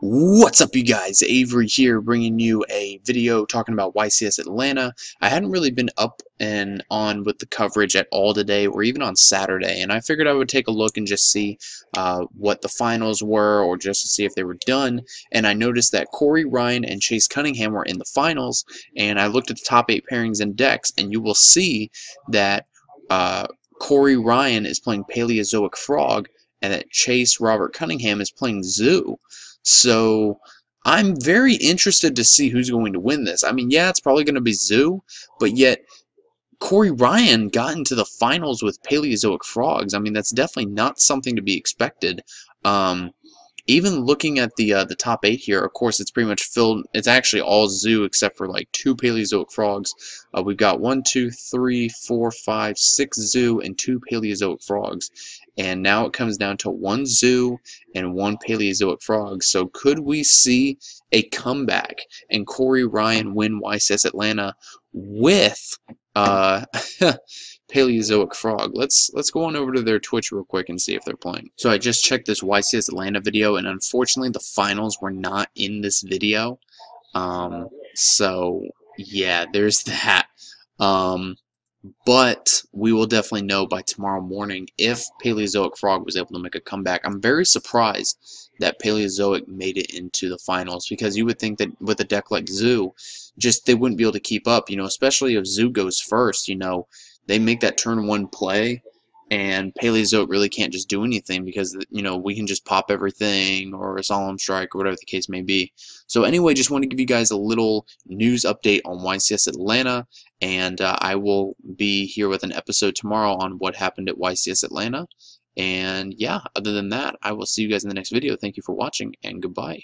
What's up you guys, Avery here bringing you a video talking about YCS Atlanta. I hadn't really been up and on with the coverage at all today or even on Saturday and I figured I would take a look and just see uh, what the finals were or just to see if they were done and I noticed that Corey Ryan and Chase Cunningham were in the finals and I looked at the top 8 pairings and decks and you will see that uh, Corey Ryan is playing Paleozoic Frog and that Chase Robert Cunningham is playing Zoo. So I'm very interested to see who's going to win this. I mean, yeah, it's probably going to be Zoo, but yet Corey Ryan got into the finals with Paleozoic frogs. I mean, that's definitely not something to be expected. Um, even looking at the uh, the top eight here, of course, it's pretty much filled. It's actually all zoo except for like two Paleozoic frogs. Uh, we've got one, two, three, four, five, six zoo and two Paleozoic frogs. And now it comes down to one zoo and one Paleozoic frog. So could we see a comeback and Corey Ryan win YCS Atlanta with uh, Paleozoic Frog. Let's let's go on over to their Twitch real quick and see if they're playing. So I just checked this YCS Atlanta video, and unfortunately the finals were not in this video. Um, so yeah, there's that. Um, but we will definitely know by tomorrow morning if Paleozoic Frog was able to make a comeback. I'm very surprised that Paleozoic made it into the finals because you would think that with a deck like Zoo, just they wouldn't be able to keep up, you know, especially if Zoo goes first, you know, they make that turn one play and Paleozoic really can't just do anything because you know we can just pop everything or a solemn strike or whatever the case may be. So anyway, just want to give you guys a little news update on YCS Atlanta, and uh, I will be here with an episode tomorrow on what happened at YCS Atlanta. And yeah, other than that, I will see you guys in the next video. Thank you for watching, and goodbye.